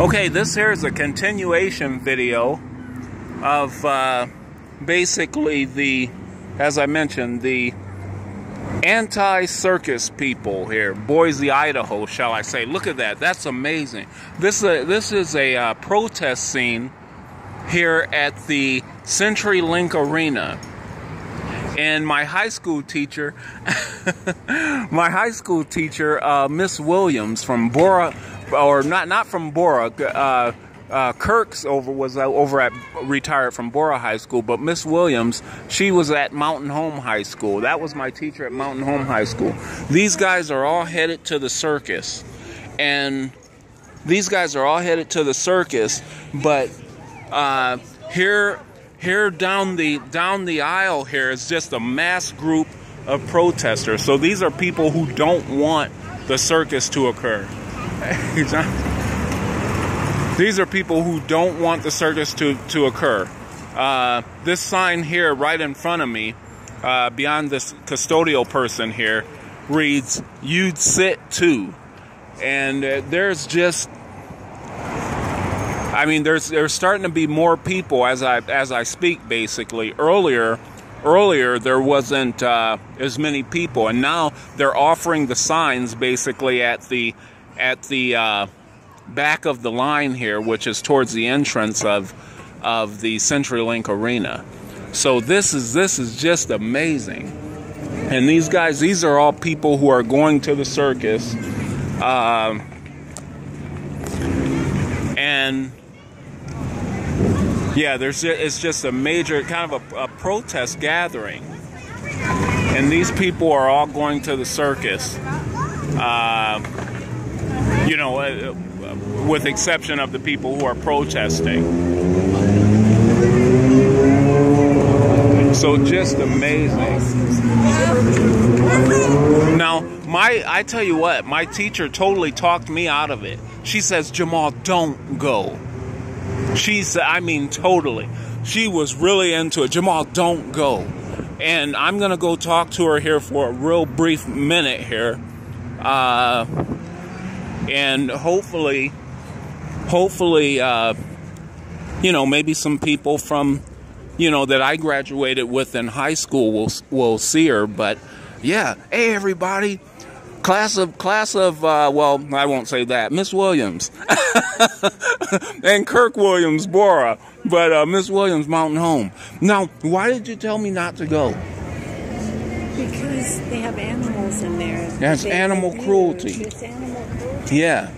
Okay, this here is a continuation video of uh, basically the, as I mentioned, the anti-circus people here, Boise, Idaho, shall I say? Look at that. That's amazing. This uh, this is a uh, protest scene here at the CenturyLink Arena. And my high school teacher, my high school teacher, uh, Miss Williams from Borah, or not not from Borah. uh, uh, Kirk's over was uh, over at retired from Borah High School, but Miss Williams, she was at Mountain Home High School. That was my teacher at Mountain Home High School. These guys are all headed to the circus, and these guys are all headed to the circus. But uh, here, here down the down the aisle here is just a mass group of protesters. So these are people who don't want the circus to occur. These are people who don't want the circus to, to occur. Uh, this sign here, right in front of me, uh, beyond this custodial person here, reads, You'd sit too. And uh, there's just. I mean, there's there's starting to be more people as I as I speak. Basically, earlier, earlier there wasn't uh, as many people, and now they're offering the signs basically at the at the uh, back of the line here, which is towards the entrance of of the CenturyLink Arena. So this is this is just amazing. And these guys, these are all people who are going to the circus. Um, and yeah, there's it's just a major kind of a, a protest gathering. And these people are all going to the circus. Uh, you know, uh, with exception of the people who are protesting. So just amazing. Now, my I tell you what, my teacher totally talked me out of it. She says, "Jamaal, don't go." She said, I mean, totally. She was really into it. Jamaal, don't go. And I'm going to go talk to her here for a real brief minute here. Uh, and hopefully hopefully, uh, you know, maybe some people from, you know, that I graduated with in high school will will see her. But yeah, hey everybody, class of class of uh, well, I won't say that, Miss Williams and Kirk Williams, Borah but uh, Miss Williams, Mountain Home. Now, why did you tell me not to go? Because they have animals in there. That's animal cruelty. It's animal cruelty. Yeah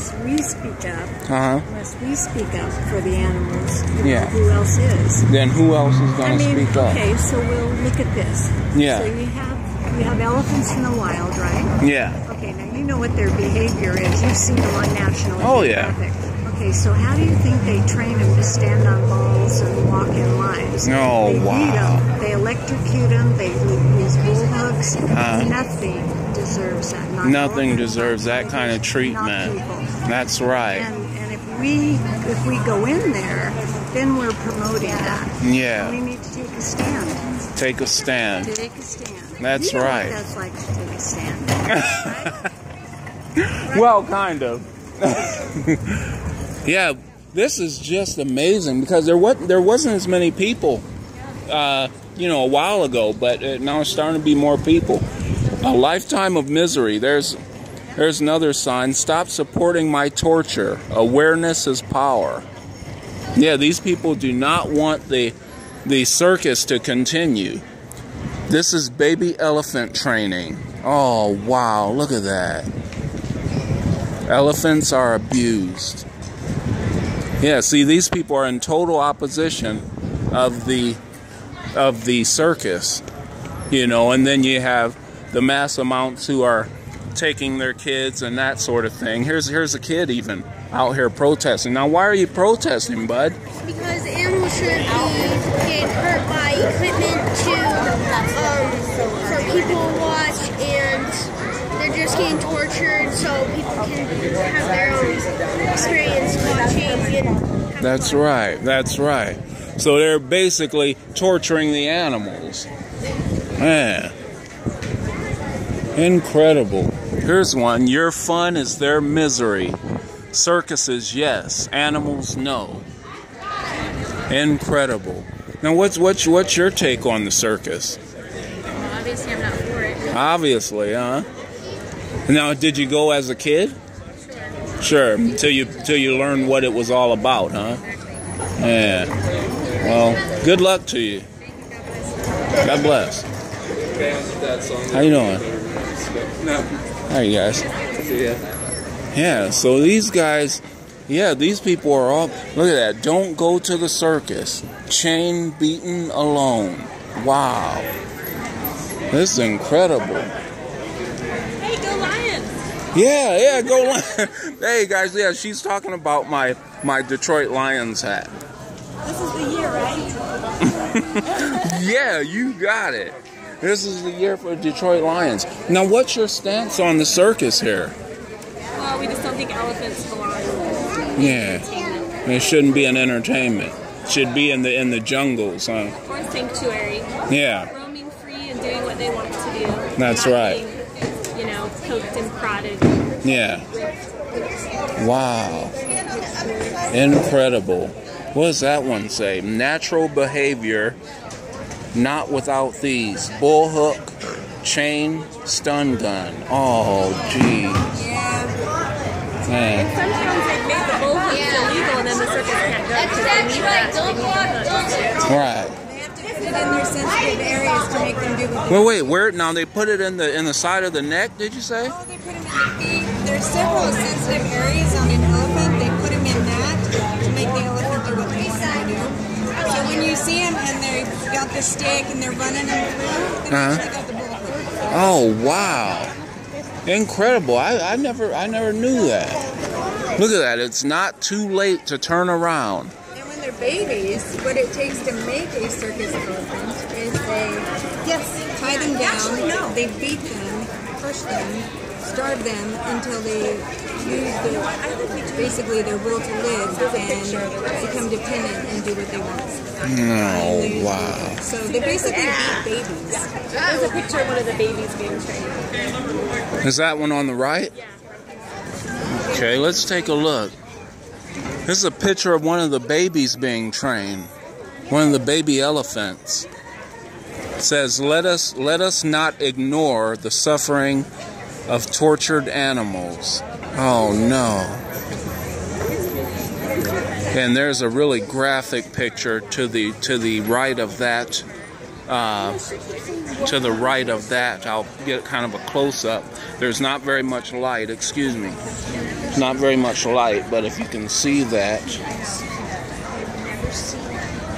unless we speak up, uh-huh. unless we speak up for the animals, yeah. who else is? Then who else is going to I mean, speak up? Okay, so we'll look at this. Yeah. So you have you have elephants in the wild, right? Yeah. Okay, now you know what their behavior is. You've seen them on National Oh Geographic. yeah. Okay, so how do you think they train them to stand on balls and walk in lines? Oh, they wow. Beat them, they electrocute them, they use bull hooks. Uh, Nothing deserves that. Not nothing deserves that kind of treatment. That's right. And, and if we if we go in there, then we're promoting that. Yeah. We need to take a stand. Take a stand. Take a stand. That's you know right. that's like to take stand. right? Well, kind of. yeah, this is just amazing because there was there wasn't as many people, uh, you know, a while ago, but uh, now it's starting to be more people. A lifetime of misery. There's there's another sign. Stop supporting my torture. Awareness is power. Yeah, these people do not want the the circus to continue. This is baby elephant training. Oh, wow, look at that. Elephants are abused. Yeah, see these people are in total opposition of the of the circus. You know, and then you have the mass amounts who are taking their kids and that sort of thing. Here's here's a kid even out here protesting. Now, why are you protesting, bud? Because animals shouldn't be getting hurt by equipment to um, for people to watch, and they're just getting tortured so people can have their own experience watching. That's right. That's right. So they're basically torturing the animals. Yeah. Incredible. Here's one. Your fun is their misery. Circuses, yes. Animals, no. Incredible. Now, what's what's what's your take on the circus? Well, obviously, I'm not for it. Obviously, huh? Now, did you go as a kid? Sure. Sure. Till you till you learned what it was all about, huh? Yeah. Well, good luck to you. God bless. How you doing? How you guys? Yeah. So these guys, yeah, these people are all. Look at that. Don't go to the circus. Chain beaten alone. Wow. This is incredible. Hey, go Lions! Yeah, yeah, go Lions. hey guys, yeah, she's talking about my my Detroit Lions hat. This is the year, right? Yeah, you got it. This is the year for Detroit Lions. Now, what's your stance on the circus here? We just don't think elephants belong. Yeah, it shouldn't be an entertainment. It should be in the in the jungles, huh? Or sanctuary. Yeah, Roaming free and doing what they want to do. That's right. Being, you know, poked and prodded. yeah. Wow, incredible. What does that one say? Natural behavior, not without these. Bullhook, chain, stun gun. Oh, geez. Man. Some towns they've made the bullhooks illegal and then the circus can't go because they need that. They need the hooks. Right. They have to put it in their sensitive areas to make them do what they Wait, wait. Where now? They put it in the in the side of the neck. Did you say? Oh, they put them in the feet. There's several sensitive areas on an elephant. They put them in that to make the elephant do what they want them to do. So when you see them and they've got the stick and they're running them through, they've Uh-huh. actually got the bullhook. Oh wow! Incredible. I, I never I never knew that. Look at that. It's not too late to turn around. And when they're babies, what it takes to make a circus elephant is they yes tie them down, no they beat them, crush them, starve them until they lose the basically their will to live and become dependent and do what they want. Oh wow! So they basically beat babies. There's a picture of one of the babies being trained. Is that one on the right? Okay, let's take a look. This is a picture of one of the babies being trained. One of the baby elephants. It says, "Let us let us not ignore the suffering of tortured animals." Oh no. And there's a really graphic picture to the to the right of that uh, to the right of that. I'll get kind of a close up. There's not very much light, excuse me. Not very much light, but if you can see that,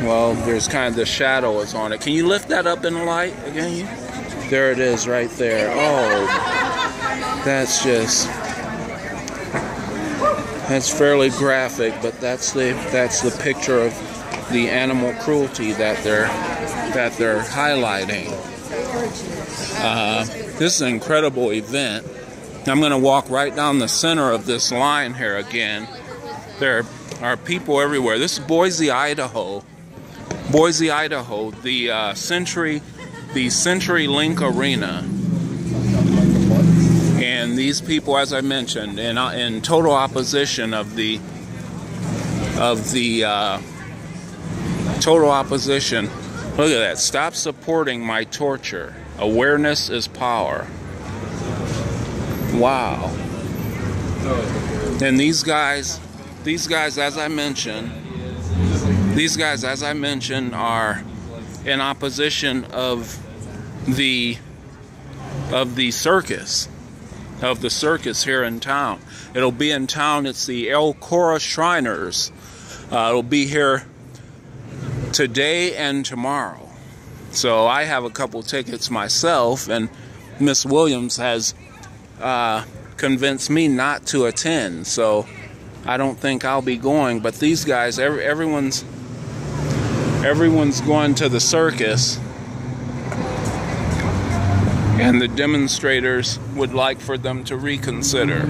well, there's kind of the shadow is on it. Can you lift that up in the light again? There it is right there. Oh, that's just. That's fairly graphic, but that's the that's the picture of the animal cruelty that they're that they're highlighting. Uh, this is an incredible event. I'm going to walk right down the center of this line here again. There are people everywhere. This is Boise, Idaho. Boise, Idaho. The uh, Century, the Century Link Arena. And these people, as I mentioned, in, uh, in total opposition of the of the uh, total opposition. Look at that. Stop supporting my torture. Awareness is power. Wow. And these guys, these guys, as I mentioned, these guys, as I mentioned, are in opposition of the of the circus, of the circus here in town. It'll be in town. It's the El Korah Shriners. Uh, it'll be here today and tomorrow. So I have a couple tickets myself, and Miss Williams has uh, convinced me not to attend. So I don't think I'll be going. But these guys, every, everyone's everyone's going to the circus, and the demonstrators would like for them to reconsider.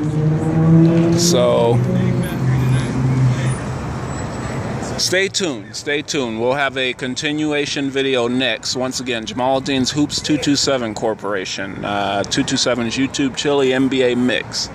So. Stay tuned. Stay tuned. We'll have a continuation video next. Once again, Jamaal Al-Din's Hoops 227 Corporation. Uh, 227's YouTube Chili NBA Mix.